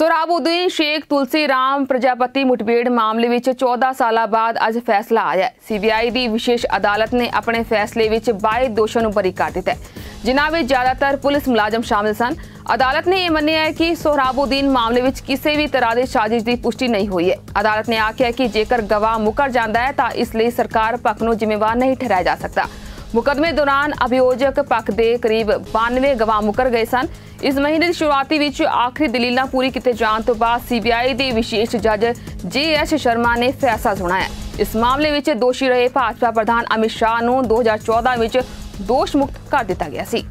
ਸੋਹਰਾਬੁਦੀਨ ਸ਼ੇਖ ਤੁਲਸੀ ਰਾਮ ਪ੍ਰਜਾਪਤੀ ਮੁਠਭੇੜ ਮਾਮਲੇ ਵਿੱਚ 14 ਸਾਲਾਂ ਬਾਅਦ ਅੱਜ ਫੈਸਲਾ ਆਇਆ ਹੈ ਸੀਬੀਆਈ ਦੀ ਵਿਸ਼ੇਸ਼ ਅਦਾਲਤ ਨੇ ਆਪਣੇ ਫੈਸਲੇ ਵਿੱਚ 22 ਦੋਸ਼ੀਆਂ ਨੂੰ ਬਰੀ ਕਰ ਦਿੱਤਾ ਹੈ ਜਿਨ੍ਹਾਂ ਵਿੱਚ ਜ਼ਿਆਦਾਤਰ ਪੁਲਿਸ ਮੁਲਾਜ਼ਮ ਸ਼ਾਮਿਲ ਸਨ ਅਦਾਲਤ ਨੇ ਇਹ ਮੰਨਿਆ ਹੈ ਕਿ ਸੋਹਰਾਬੁਦੀਨ ਮਾਮਲੇ ਵਿੱਚ ਕਿਸੇ ਵੀ ਤਰ੍ਹਾਂ ਦੀ ਸਾਜ਼ਿਸ਼ ਦੀ ਪੁਸ਼ਟੀ ਨਹੀਂ ਹੋਈ ਹੈ ਅਦਾਲਤ ਨੇ ਆਖਿਆ ਕਿ ਜੇਕਰ ਗਵਾਹ ਮੁਕਰ ਜਾਂਦਾ ਹੈ ਤਾਂ ਇਸ ਲਈ ਸਰਕਾਰ ਪੱਖ ਨੂੰ ਜ਼ਿੰਮੇਵਾਰ ਨਹੀਂ ਠਹਿਰਾਇਆ ਜਾ ਸਕਦਾ ਮੁਕਦਮੇ ਦੌਰਾਨ ਅਭਿਯੋਜਕ ਪੱਖ ਦੇ ਕਰੀਬ 92 ਗਵਾਹ ਮੁਕਰ ਗਏ ਸਨ ਇਸ ਮਹੀਨੇ ਦੀ ਸ਼ੁਰੂਆਤੀ ਵਿੱਚ ਆਖਰੀ ਦਲੀਲਾਂ ਪੂਰੀ ਕੀਤੇ ਜਾਣ ਤੋਂ ਬਾਅਦ ਸੀਬੀਆਈ ਦੇ ਵਿਸ਼ੇਸ਼ ਜੱਜ ਜੇ.ਐਸ. ਸ਼ਰਮਾ ਨੇ ਫੈਸਲਾ ਸੁਣਾਇਆ ਇਸ ਮਾਮਲੇ ਵਿੱਚ ਦੋਸ਼ੀ ਰਹੇ ਭਾਜਪਾ ਪ੍ਰਧਾਨ ਅਮਿਤ ਸ਼ਾਹ ਨੂੰ 2014 ਵਿੱਚ ਦੋਸ਼ ਮੁਕਤ ਕਰ ਦਿੱਤਾ ਗਿਆ ਸੀ